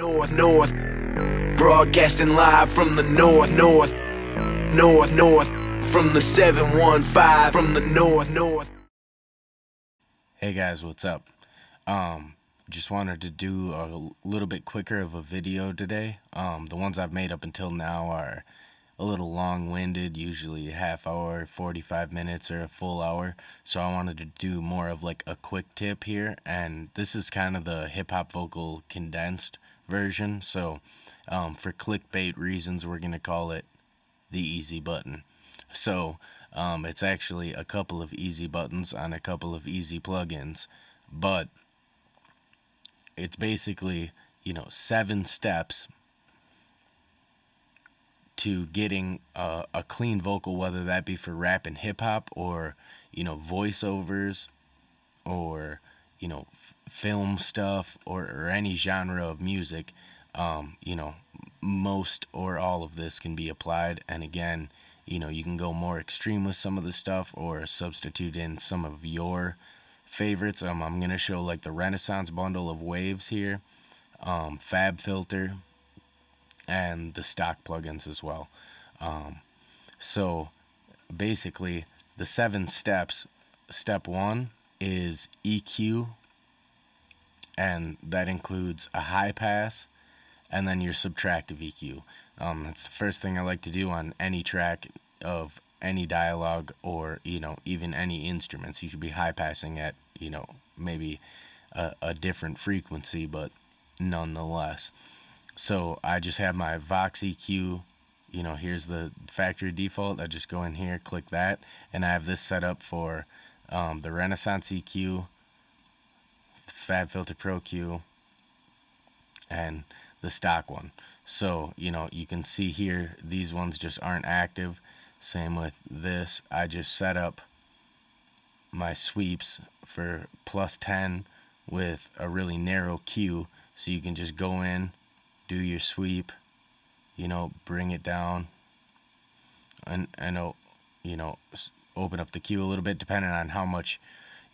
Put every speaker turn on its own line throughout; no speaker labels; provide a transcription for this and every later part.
North, north, broadcasting live from the north, north, north, north, from the 715, from the north, north.
Hey guys, what's up? Um, just wanted to do a little bit quicker of a video today. Um, the ones I've made up until now are a little long-winded, usually a half hour, 45 minutes, or a full hour. So I wanted to do more of like a quick tip here, and this is kind of the hip-hop vocal condensed version. So um, for clickbait reasons, we're going to call it the easy button. So um, it's actually a couple of easy buttons on a couple of easy plugins, but it's basically, you know, seven steps to getting a, a clean vocal, whether that be for rap and hip hop or, you know, voiceovers or, you know, film stuff or, or any genre of music. Um, you know, most or all of this can be applied. And again, you know, you can go more extreme with some of the stuff or substitute in some of your favorites. Um, I'm going to show like the Renaissance bundle of waves here, um, FabFilter, and the stock plugins as well. Um, so basically, the seven steps. Step one is EQ, and that includes a high pass, and then your subtractive EQ. Um, that's the first thing I like to do on any track of any dialogue or you know even any instruments. You should be high passing at you know maybe a, a different frequency, but nonetheless. So I just have my Vox EQ, you know, here's the factory default. I just go in here, click that, and I have this set up for um, the Renaissance EQ, Fab Filter Pro Q, and the stock one. So, you know, you can see here, these ones just aren't active. Same with this. I just set up my sweeps for plus 10 with a really narrow Q. So you can just go in, do your sweep, you know, bring it down, and and you know, open up the Q a little bit depending on how much,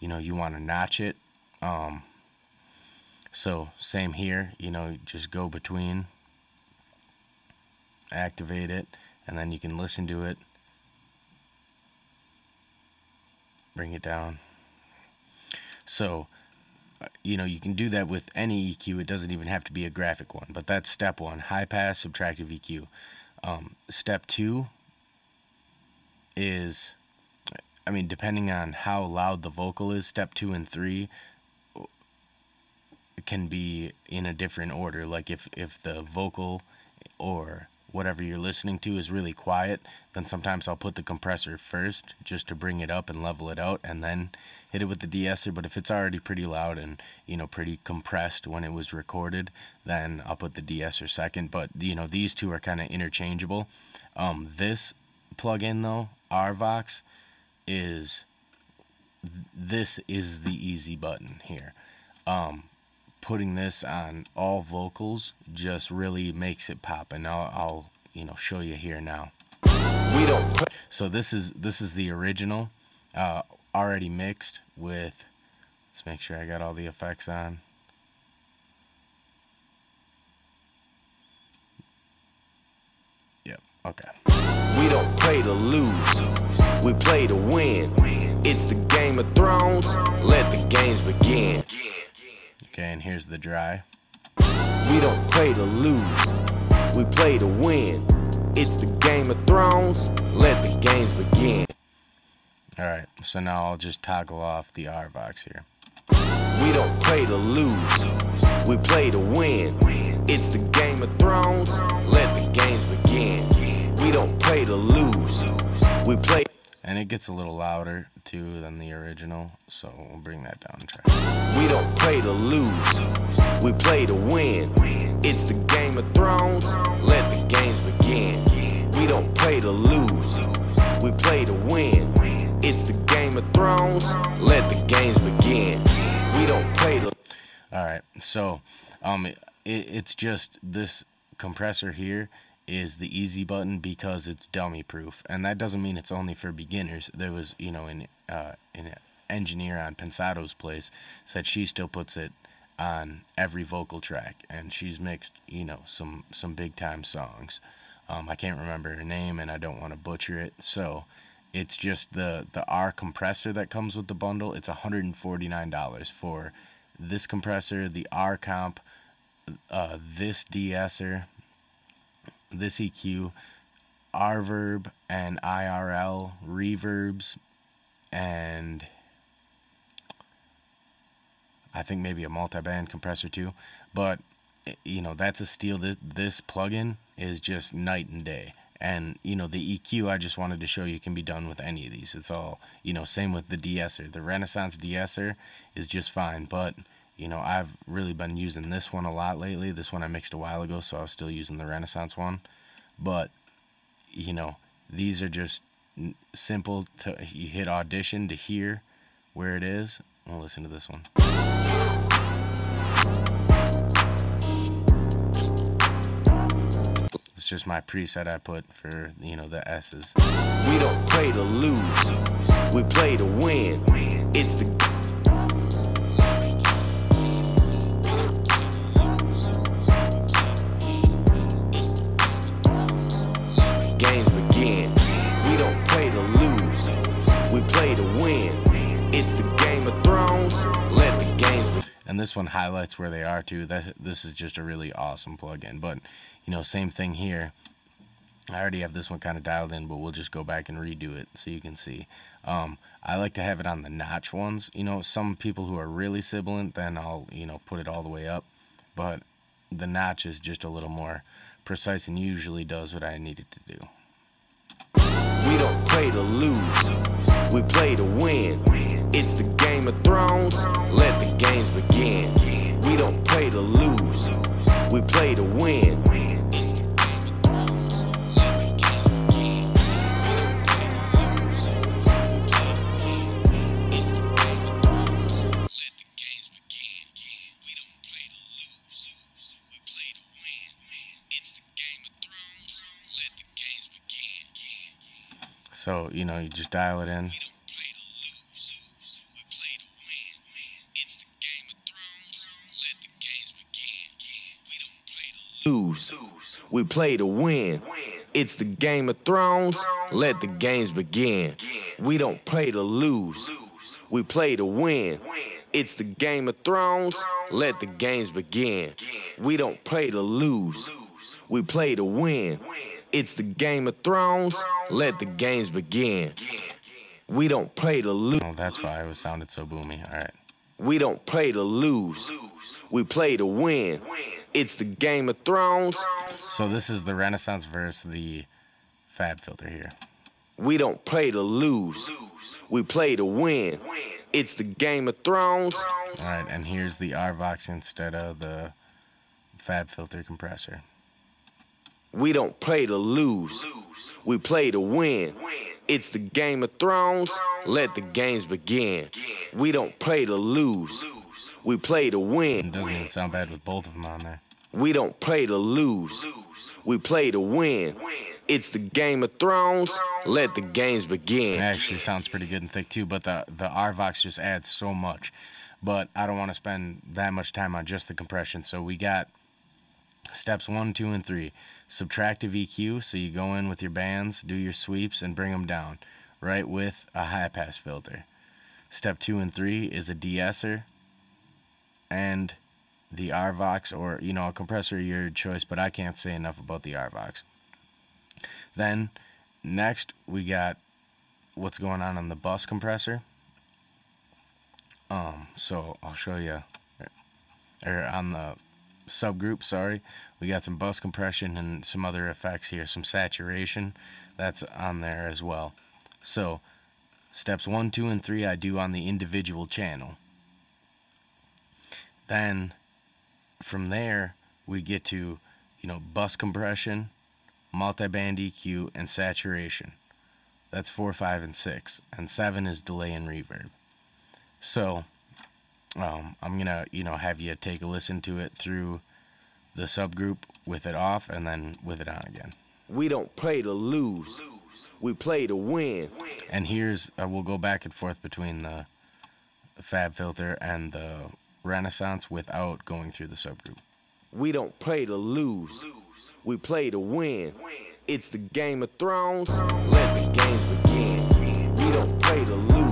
you know, you want to notch it. Um, so same here, you know, just go between, activate it, and then you can listen to it, bring it down. So you know, you can do that with any EQ. It doesn't even have to be a graphic one, but that's step one, high pass subtractive EQ. Um, step two is, I mean, depending on how loud the vocal is, step two and three can be in a different order. Like if, if the vocal or whatever you're listening to is really quiet, then sometimes I'll put the compressor first just to bring it up and level it out and then hit it with the de-esser. But if it's already pretty loud and, you know, pretty compressed when it was recorded, then I'll put the de-esser second. But, you know, these two are kind of interchangeable. Um, this plugin, though, RVox, is this is the easy button here. Um, putting this on all vocals just really makes it pop and I'll, I'll you know show you here now. We don't so this is this is the original uh, already mixed with let's make sure I got all the effects on. Yep okay.
We don't play to lose we play to win it's the game of thrones let the games begin
Okay, and here's the dry.
We don't play to lose, we play to win. It's the Game of Thrones, let the games begin.
Alright, so now I'll just toggle off the RVox here.
We don't play to lose, we play to win. It's the Game of Thrones, let the games begin. We don't play to lose, we play
and it gets a little louder too than the original, so we'll bring that down track.
We don't play to lose, we play to win. It's the Game of Thrones, let the games begin. We don't play to lose, we play to win. It's the Game of Thrones, let the games begin. We don't play to.
All right, so um, it, it's just this compressor here is the easy button because it's dummy proof and that doesn't mean it's only for beginners there was you know an uh, an engineer on Pensado's place said she still puts it on every vocal track, and she's mixed, you know, some some big time songs. Um, I can't remember her name, and I don't want to butcher it, so it's just the the R compressor that comes with the bundle. It's $149 for this compressor, the R comp, uh, this de-esser, this EQ, RVerb and IRL reverbs, and I think maybe a multi-band compressor too. But you know that's a steal. This this plugin is just night and day. And you know the EQ I just wanted to show you can be done with any of these. It's all you know. Same with the de-esser. The Renaissance de-esser is just fine, but you know I've really been using this one a lot lately. This one I mixed a while ago, so I was still using the Renaissance one. But you know these are just simple to you hit audition to hear where it is. We'll listen to this one. It's just my preset I put for, you know, the S's.
We don't play to lose, we play to win. It's the
And this one highlights where they are too. That this is just a really awesome plugin. But you know, same thing here. I already have this one kind of dialed in, but we'll just go back and redo it so you can see. Um, I like to have it on the notch ones. You know, some people who are really sibilant, then I'll, you know, put it all the way up. But the notch is just a little more precise and usually does what I need it to do.
We don't play to lose, we play to win. It's the Game of Thrones, let the games begin. We don't play to lose, we play to win.
So, you know, you just dial it in.
Lose. We play to win. It's the Game of Thrones. Let the games begin. We don't play to lose. We play to win. It's the Game of Thrones. Let the games begin. We don't play to lose. We play to win. It's the Game of Thrones. Let the games begin. We don't play to lose.
Oh, that's why it was sounded so boomy. All right.
We don't play to lose. We play to win. It's the Game of Thrones.
So this is the Renaissance versus the Fab filter here.
We don't play to lose. We play to win. It's the Game of Thrones.
All right, and here's the RVox instead of the Fab filter compressor.
We don't play to lose. We play to win. It's the Game of Thrones. Let the games begin. We don't play to lose. We play to win.
It doesn't even sound bad with both of them on there.
We don't play to lose. We play to win. It's the Game of Thrones. Let the games
It
begin.
actually sounds pretty good and thick too, but the the RVox just adds so much. But I don't want to spend that much time on just the compression. So we got steps one, two, and three. Subtractive EQ, so you go in with your bands, do your sweeps, and bring them down, right with a high pass filter. Step two and three is a de-esser and the RVox, or you know, a compressor your choice, but I can't say enough about the RVox. Then next we got what's going on on the bus compressor. Um, so I'll show you, or on the subgroup, sorry, we got some bus compression and some other effects here, some saturation that's on there as well. So steps one, two, and three I do on the individual channel. Then from there we get to, you know, bus compression, multi-band EQ, and saturation. That's four, five, and six, and seven is delay and reverb. So, um, I'm gonna, you know, have you take a listen to it through the subgroup with it off, and then with it on again.
We don't play to lose. We play to win.
And here's, uh, we'll go back and forth between the Fab filter and the Renaissance without going through the subgroup.
We don't play to lose, we play to win. It's the Game of Thrones, let the games begin. We don't play to lose,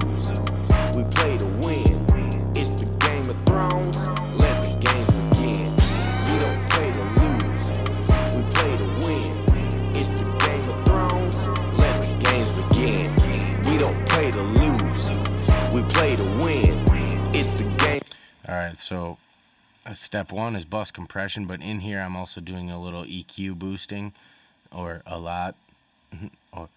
so uh, step one is bus compression, but in here I'm also doing a little EQ boosting, or a lot, or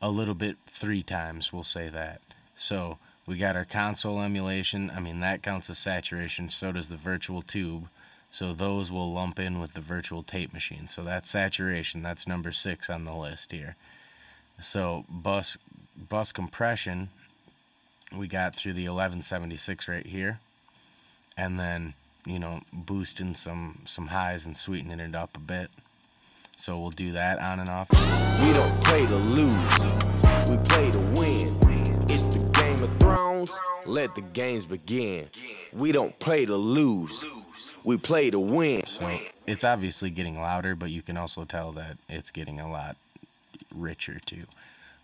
a little bit three times, we'll say that. So we got our console emulation. I mean, that counts as saturation, so does the virtual tube. So those will lump in with the virtual tape machine. So that's saturation. That's number six on the list here. So bus bus compression, we got through the 1176 right here, and then you know boosting some some highs and sweetening it up a bit. So we'll do that on and off.
We don't play to lose, we play to win. It's the Game of Thrones, let the games begin. We don't play to lose, we play to win.
So it's obviously getting louder, but you can also tell that it's getting a lot richer too.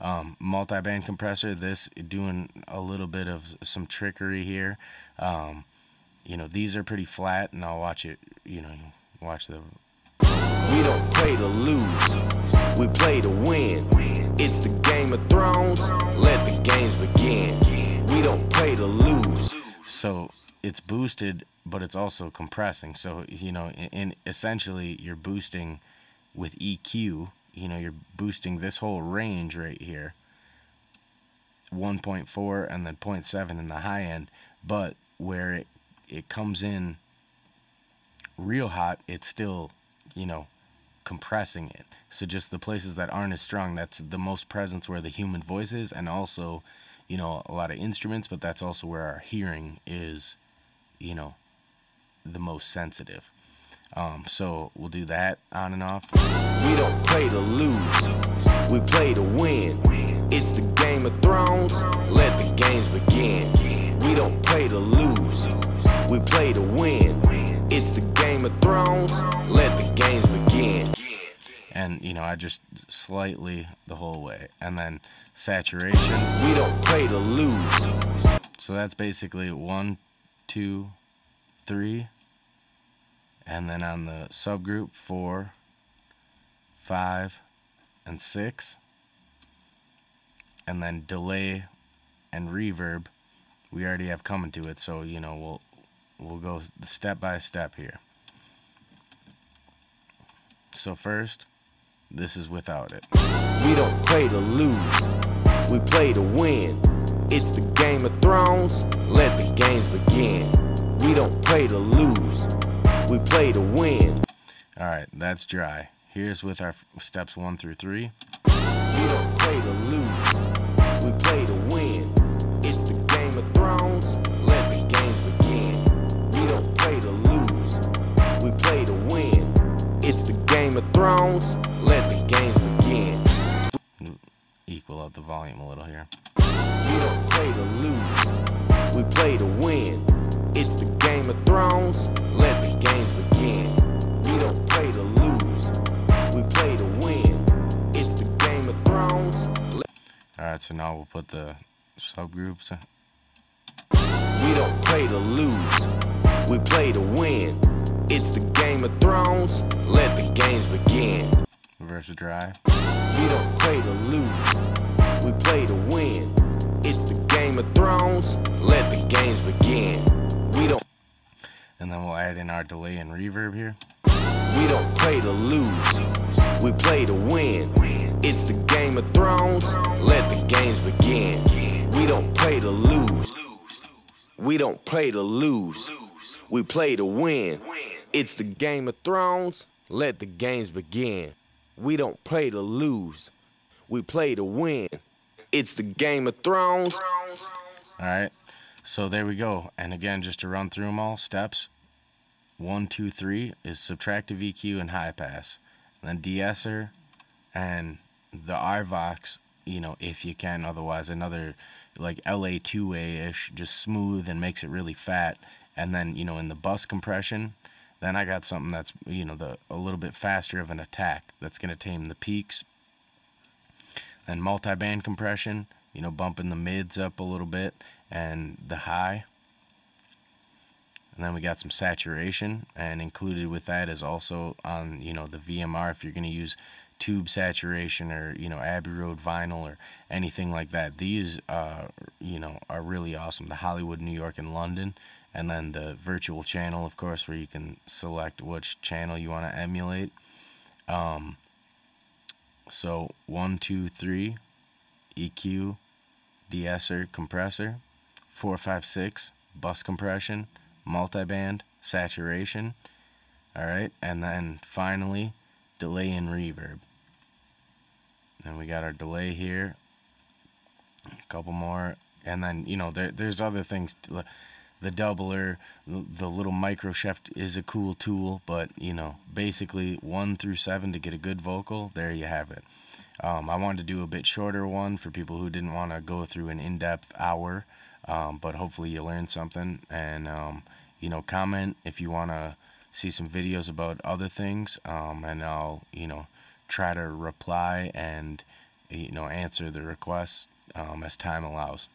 Um, multi-band compressor, this doing a little bit of some trickery here. Um, you know, these are pretty flat, and I'll watch it. You know, watch the.
We don't play to lose, we play to win. It's the Game of Thrones, let the games begin. We don't play to lose.
So it's boosted, but it's also compressing. So you know, in, in essentially, you're boosting with EQ. You know, you're boosting this whole range right here. 1.4 and then 0.7 in the high end, but where it it comes in real hot, it's still, you know, compressing it. So just the places that aren't as strong, that's the most presence where the human voice is, and also, you know, a lot of instruments, but that's also where our hearing is, you know, the most sensitive. Um, so we'll do that on and off.
We don't play to lose, we play to win. It's the Game of Thrones, let the games begin. We don't play to lose, we play to win. It's the Game of Thrones, let the games begin.
And, you know, I just slightly the whole way. And then saturation.
We don't play to lose.
So that's basically one, two, three. And then on the subgroup, four, five, and six. And then delay and reverb, we already have coming to it. So, you know, we'll we'll go step by step here. So first, this is without it.
We don't play to lose, we play to win. It's the Game of Thrones, let the games begin. We don't play to lose, we play to win.
All right, that's dry. Here's with our steps one through three.
We don't play to lose, we play to of Thrones, let the games begin.
Equal out the volume a little here.
We don't play to lose, we play to win. It's the Game of Thrones, let the games begin. We don't play to lose, we play to win. It's the Game of Thrones. Let
All right, so now we'll put the subgroups.
we don't play to lose, we play to win. It's the Game of Thrones, let the games begin.
Versus dry.
We don't play to lose, we play to win. It's the Game of Thrones, let the games begin. We don't
And then we'll add in our delay and reverb here.
We don't play to lose, we play to win. It's the Game of Thrones, let the games begin. We don't play to lose, we don't play to lose, we play to win. It's the Game of Thrones, let the games begin. We don't play to lose, we play to win. It's the Game of Thrones.
All right, so there we go. And again, just to run through them all, steps one, two, three is subtractive EQ and high pass. And then de-esser and the RVox, you know, if you can. Otherwise, another like LA2A ish, just smooth and makes it really fat. And then, you know, in the bus compression, then I got something that's, you know, the a little bit faster of an attack that's going to tame the peaks. Then multi-band compression, you know, bumping the mids up a little bit and the high. And then we got some saturation, and included with that is also on you know the VMR if you're going to use tube saturation or you know Abbey Road vinyl or anything like that. These uh, you know are really awesome. The Hollywood, New York, and London, and then the virtual channel, of course, where you can select which channel you want to emulate. Um, so one, two, three, EQ, de-esser, compressor, four, five, six, bus compression multiband, saturation. All right, and then finally, delay and reverb. And we got our delay here, a couple more, and then you know there there's other things. The doubler, the little MicroShift is a cool tool, but you know basically one through seven to get a good vocal. There you have it. Um, I wanted to do a bit shorter one for people who didn't want to go through an in-depth hour, um, but hopefully you learned something and. Um, you know, comment if you want to see some videos about other things, um, and I'll, you know, try to reply and, you know, answer the requests um, as time allows.